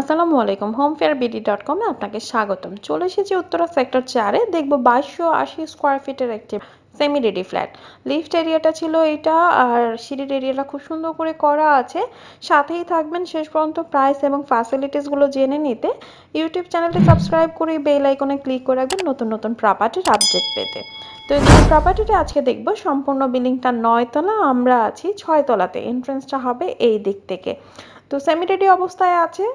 আসসালামু আলাইকুম home fair BD dot কমে আপনাকে স্বাগতম। চলে এসেছি উত্তরা সেক্টর চারে, দেখব বাইশশো আশি স্কোয়ার ফিটের একটি সেমি রেডি ফ্ল্যাট লিফট এরিয়াটা ছিল এটা, আর সিঁড়ির এরিয়াটা খুব সুন্দর করে করা আছে। সাথেই থাকবেন শেষ পর্যন্ত প্রাইস এবং ফ্যাসিলিটিসগুলো জেনে নিতে। ইউটিউব চ্যানেলটি সাবস্ক্রাইব করে বেল আইকনে ক্লিক করে রাখবেন নতুন নতুন প্রপার্টির আপডেট পেতে। তো এই প্রপার্টিটি আজকে দেখব, সম্পূর্ণ বিল্ডিংটা নয়তলা, আমরা আছি ছয়তলাতে। এন্ট্রেন্সটা হবে এই দিক থেকে। তো সেমি রেডি অবস্থায় আছে।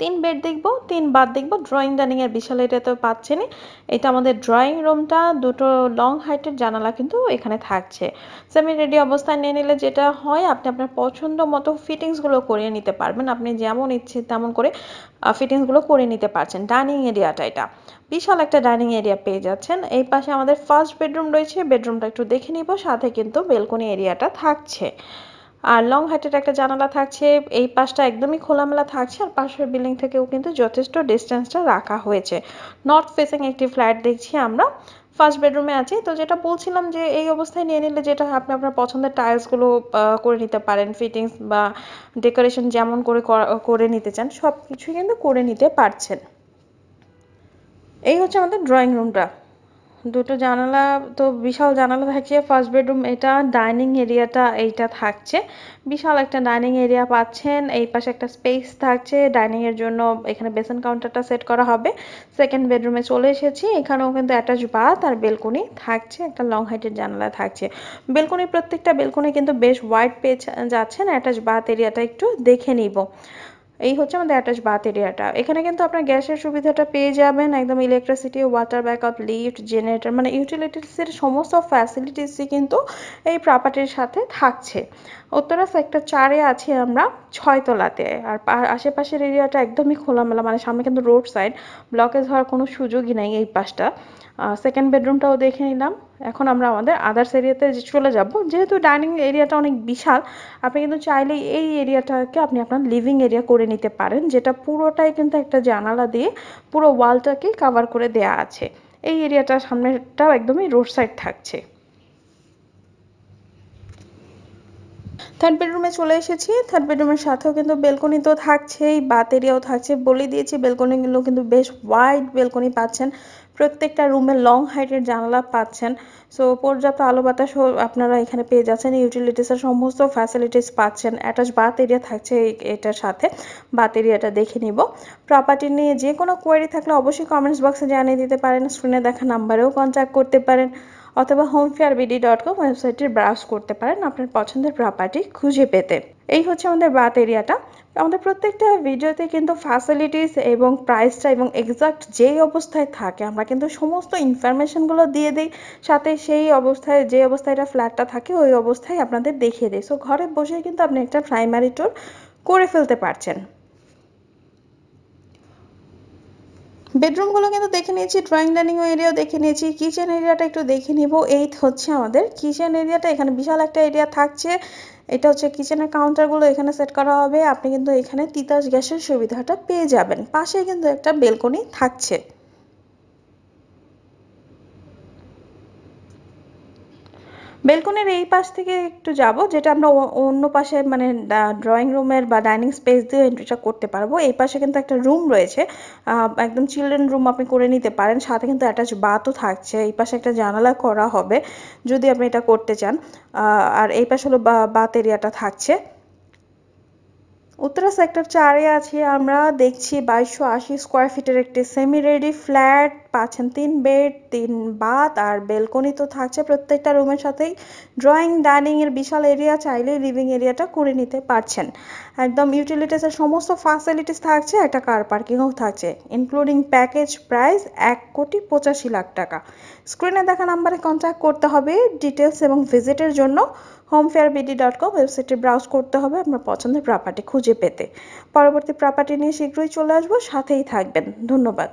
তিন বেড দেখব, তিন বাদ দেখব। ড্রয়িং ডাইনিংয়ের বিশাল এটা তো পাচ্ছেনই এটা আমাদের ড্রয়িং রুমটা দুটো লং হাইটের জানালা কিন্তু এখানে থাকছে। সেমি রেডি অবস্থায় নিয়ে নিলে যেটা হয়, আপনি আপনার পছন্দ মতো ফিটিংসগুলো করিয়ে নিতে পারবেন। আপনি যেমন ইচ্ছে তেমন করে ফিটিংসগুলো করে নিতে পারছেন। ডাইনিং এরিয়াটা এটা। বিশাল একটা ডাইনিং এরিয়া পেয়ে যাচ্ছেন। এই পাশে আমাদের ফার্স্ট বেডরুম রয়েছে। বেডরুমটা একটু দেখে নিব। সাথে কিন্তু বেলকনি এরিয়াটা থাকছে। আর লং হাইটের একটা জানালা থাকছে, এই পাশটা একদমই খোলামেলা থাকছে আর পাশের বিল্ডিং থেকেও কিন্তু যথেষ্ট ডিস্টেন্সটা রাখা হয়েছে। নর্থ ফেসিং একটি ফ্ল্যাট দেখছি আমরা ফার্স্ট বেডরুমে আছি। তো যেটা বলছিলাম যে এই অবস্থায় নিয়ে নিলে যেটা আপনি আপনার পছন্দের টাইলসগুলো করে নিতে পারেন ফিটিংস বা ডেকোরেশন যেমন করে করে নিতে চান সব কিছুই কিন্তু করে নিতে পারছেন। এই হচ্ছে আমাদের ড্রয়িং রুমটা দুটো জানালা, তো বিশাল জানালা থাকছে ফার্স্ট বেডরুম এটা ডাইনিং এরিয়াটা এইটা থাকছে। বিশাল একটা ডাইনিং এরিয়া পাচ্ছেন, এই পাশে একটা স্পেস থাকছে ডাইনিং এর জন্য এখানে বেসন কাউন্টারটা সেট করা হবে। সেকেন্ড বেডরুমে চলে এসেছি, এখানেও কিন্তু অ্যাটাচ বাথ আর বেলকনি থাকছে, একটা লং হাইটের জানালা থাকছে। বেলকনি প্রত্যেকটা বেলকনি কিন্তু বেশ হোয়াইট পেয়ে যাচ্ছেন অ্যাটাচ বাথ এরিয়াটা একটু দেখে নিব। এই হচ্ছে আমাদের অ্যাটাচ বাথ এরিয়াটা এখানে কিন্তু আপনার গ্যাসের সুবিধাটা পেয়ে যাবেন, একদম electricity water backup lift generator মানে ইউটিলিটিসের সমস্ত ফ্যাসিলিটিসই কিন্তু এই প্রপার্টির সাথে থাকছে। উত্তরা সেক্টর চারে আছি আমরা ছয়তলাতে আর আশেপাশের এরিয়াটা একদমই খোলামেলা মানে সামনে কিন্তু রোড সাইড ব্লকেজ হওয়ার কোনো সুযোগই নেই এই পাশটা। সেকেন্ড বেডরুমটাও দেখে নিলাম। এখন আমরা আমাদের আদার্স এরিয়াতে চলে যাব, যেহেতু ডাইনিং এরিয়াটা অনেক বিশাল, আপনি কিন্তু চাইলে এই এরিয়াটাকে আপনি আপনার লিভিং এরিয়া করে নিতে পারেন, যেটা পুরোটাই কিন্তু একটা জানালা দিয়ে পুরো ওয়ালটাকে কাভার করে দেয়া আছে। এই এরিয়াটার সামনেটাও একদমই রোড সাইড থাকছে। থার্ড বেডরুমে চলে এসেছি। থার্ড বেডরুমের সাথেও কিন্তু বেলকনি তো থাকছেই বাত এরিয়াও থাকছে, বলে দিয়েছি বেলকনিগুলো কিন্তু বেশ ওয়াইড বেলকনি পাচ্ছেন। প্রত্যেকটা রুমে লং হাইটের জানালা পাচ্ছেন। সো পর্যাপ্ত আলো বাতাস আপনারা এখানে পেয়ে যাচ্ছেন। ইউটিলিটিসের সমস্ত ফ্যাসিলিটিস পাচ্ছেন। অ্যাটাচ বাথ এরিয়া থাকছে এটার সাথে। বাথ এরিয়াটা দেখে নিব। প্রপার্টি নিয়ে যে কোনো কোয়ারি থাকলে অবশ্যই কমেন্টস বক্সে জানিয়ে দিতে পারেন। স্ক্রিনে দেখা নাম্বারেও কন্ট্যাক্ট করতে পারেন। অথবা Home Fair BD dot com ওয়েবসাইটে ব্রাউজ করতে পারেন। আপনার পছন্দের প্রপার্টি খুঁজে পেতে। এই হচ্ছে আমাদের বাথ এরিয়াটা। আমাদের প্রত্যেকটা ভিডিওতে কিন্তু ফ্যাসিলিটিস এবং প্রাইসটা এবং এক্সাক্ট যেই অবস্থায় থাকে, আমরা কিন্তু সমস্ত ইনফরমেশনগুলো দিয়ে দিই, সাথে সেই অবস্থায়, যে অবস্থায় এটা ফ্ল্যাটটা থাকে, ওই অবস্থায় আপনাদের দেখিয়ে দিই। সো ঘরে বসে কিন্তু আপনি একটা প্রাইমারি ট্যুর করে ফেলতে পারছেন। বেডরুমগুলো কিন্তু দেখে নিয়েছি ড্রয়িং ডাইনিং এরিয়াও দেখে নিয়েছি কিচেন এরিয়াটা একটু দেখে নিব। এই হচ্ছে আমাদের। কিচেন এরিয়াটা এখানে বিশাল একটা এরিয়া থাকছে। এটা হচ্ছে কিচেনের কাউন্টারগুলো এখানে সেট করা হবে। আপনি কিন্তু এখানে তিতাস গ্যাসের সুবিধাটা পেয়ে যাবেন। পাশে কিন্তু একটা বেলকনি থাকছে। বেলকনির এই পাশ থেকে একটু যাব, যেটা আমরা অন্য পাশে মানে ড্রয়িং রুমের বা ডাইনিং স্পেস দিয়ে এন্ট্রিটা করতে পারব। এই পাশে কিন্তু একটা রুম রয়েছে। একদম চিলড্রেন রুম আপনি করে নিতে পারেন। সাথে কিন্তু অ্যাটাচ বাথও থাকছে। এই পাশে একটা জানালা করা হবে, যদি আপনি এটা করতে চান। আর এই পাশে হলো বাথ এরিয়াটা থাকছে। উত্তরা সেক্টর চারে আছি আমরা। দেখছি বাইশশো আশি স্কোয়ার ফিটের একটি সেমি রেডি ফ্ল্যাট পাচ্ছেন তিন বেড, তিন বাথ আর বেলকনি তো থাকছে প্রত্যেকটা রুমের সাথেই। ড্রয়িং, ডাইনিং এর বিশাল এরিয়া চাইলে লিভিং এরিয়াটা করে নিতে পারছেন। একদম ইউটিলিটিসের সমস্ত ফ্যাসিলিটিস থাকছে, একটা কার পার্কিংও থাকছে ইনক্লুডিং প্যাকেজ প্রাইস এক কোটি পঁচাশি লাখ টাকা। স্ক্রিনে দেখা নাম্বারে কন্ট্যাক্ট করতে হবে ডিটেলস এবং ভিজিটের জন্য। Home Fair BD dot com ওয়েবসাইটে ব্রাউজ করতে হবে আপনার পছন্দের প্রপার্টি খুঁজে পেতে। পরবর্তী প্রপার্টি নিয়ে শীঘ্রই চলে আসব, সাথেই থাকবেন। ধন্যবাদ।